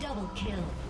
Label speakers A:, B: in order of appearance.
A: Double kill.